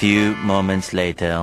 few moments later.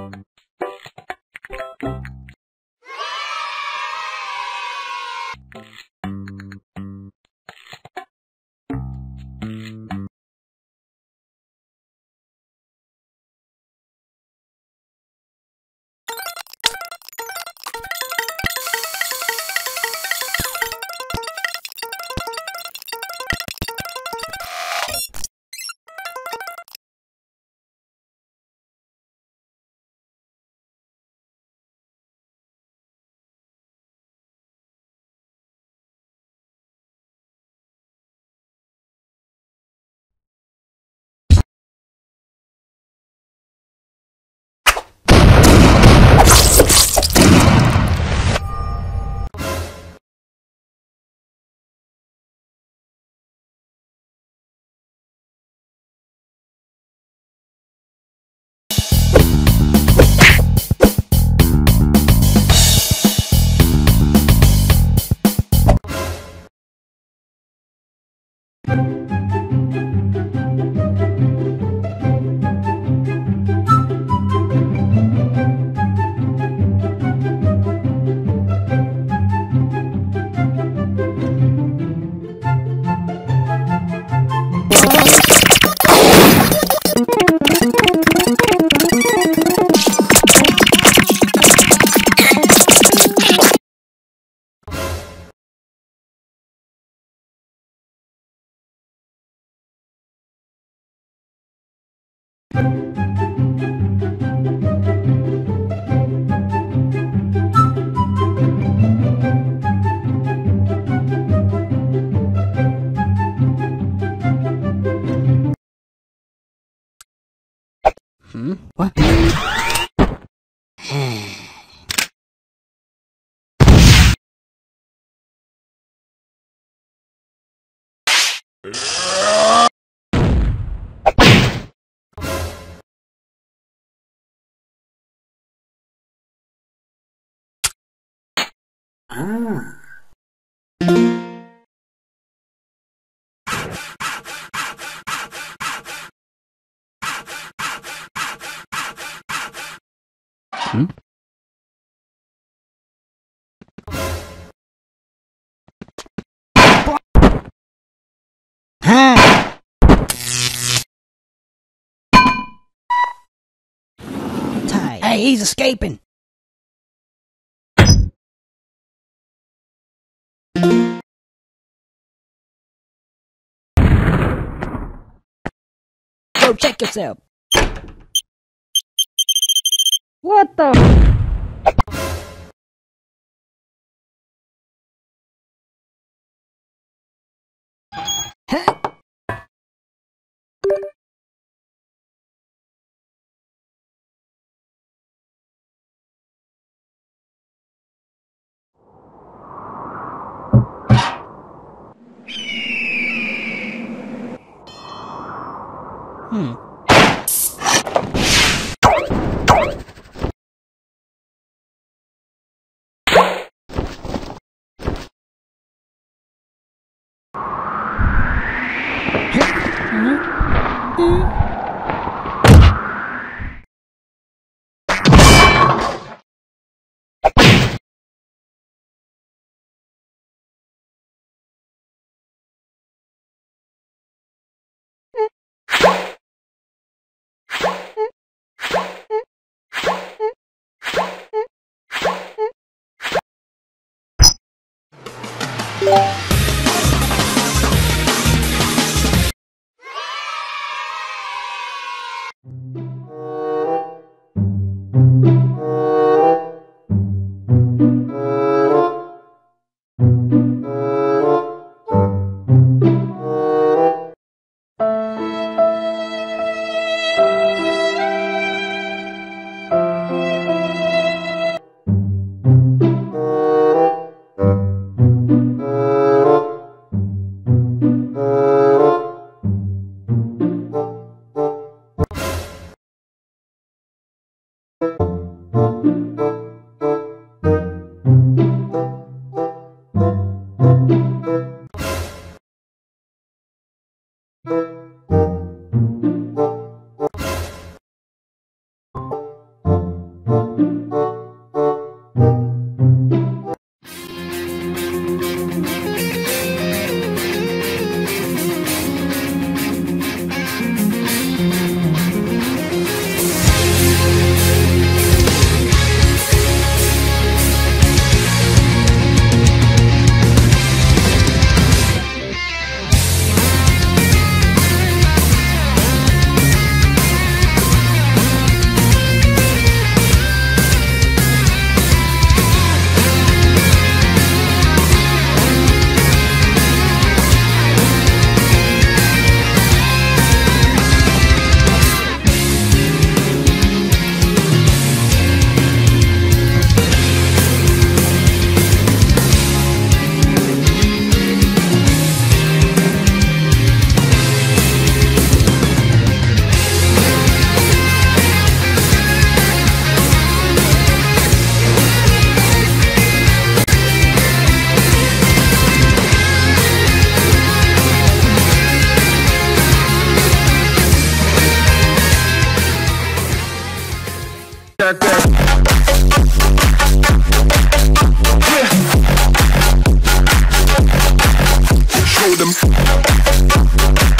Hmm? Ah. Hmm? Hey, he's escaping. Check yourself. What the? Hmm. Hmm? Hmm? you you. Show them.